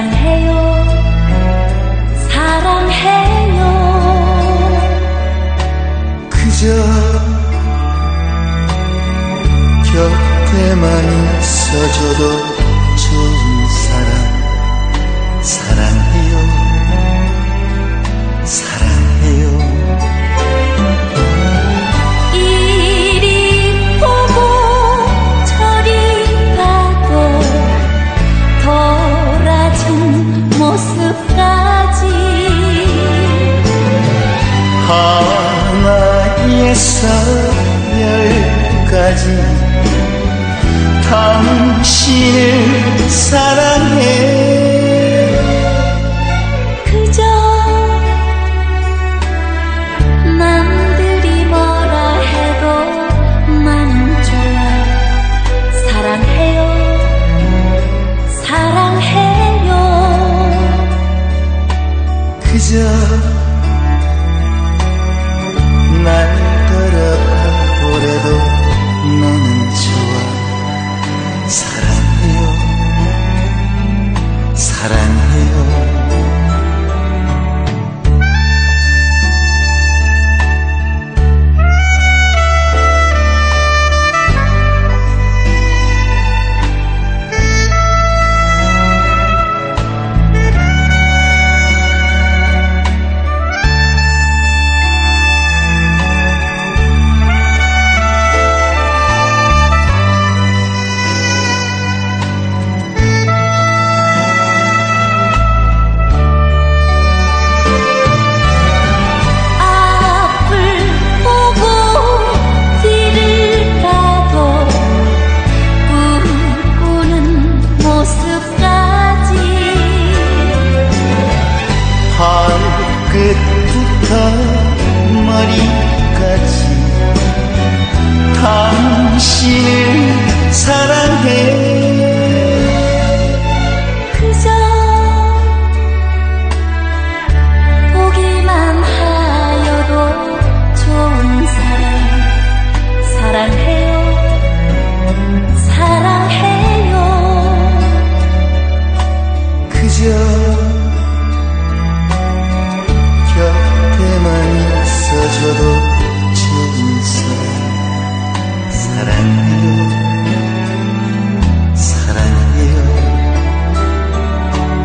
사랑해요. 사랑해요. 그저 곁에만 있어줘도 좋은 사람 사랑. 열까지 당신을 사랑해. 저도 좋은 사람 사랑해요 사랑해요.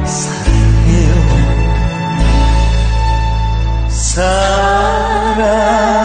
사랑해요. 사랑.